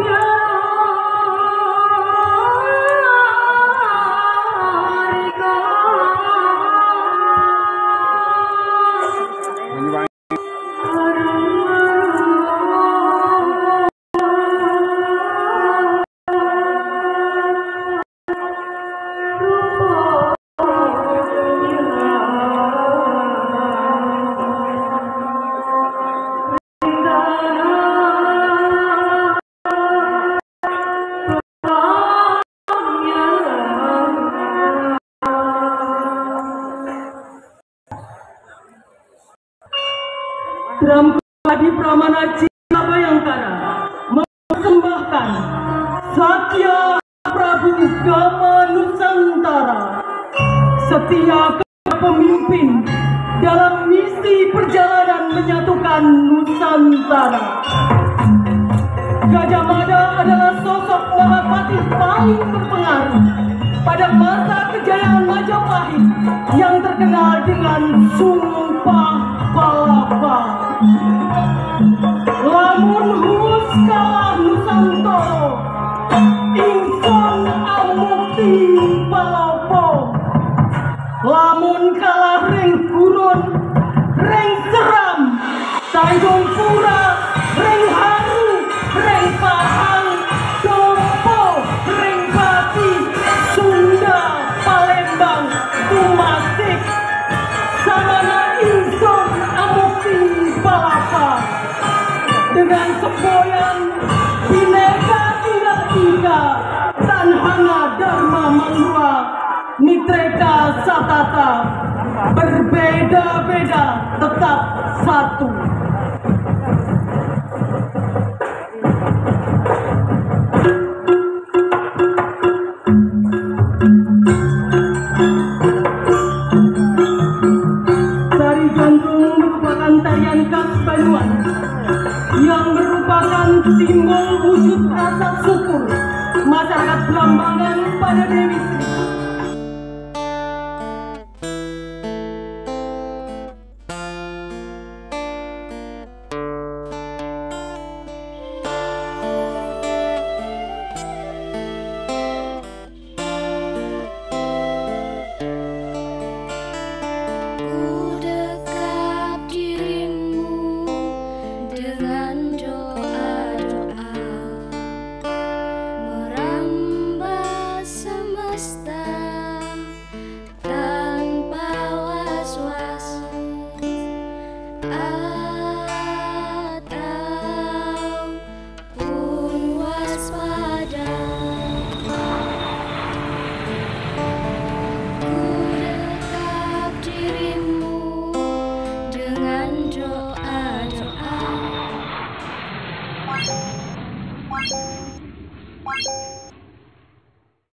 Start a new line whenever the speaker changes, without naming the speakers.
Yeah. Tram Padi Pramana Cina Bayangkara mempersembahkan Satya Prabu Gama Nusantara setia pemimpin dalam misi perjalanan menyatukan Nusantara. Gajah Mada adalah sosok Mahapati paling berpengaruh pada masa kejayaan Majapahit yang terkenal dengan Sumpah Palapa. Lamun hus kalah Nusantara, ingson amukti palopo. Lamun kalah ring gurun, ring seram, Tanjung Pura, ring haru, ring pahang, Dengan semboyan Bineka Tidak Ika, Tanhana Dharma Manua, Nitreka Satata, berbeda-beda tetap satu. Gandrung merupakan tarian khas Banyuwan yang merupakan simbol wujud rasa syukur masyarakat Belambangan pada Dewi Sri.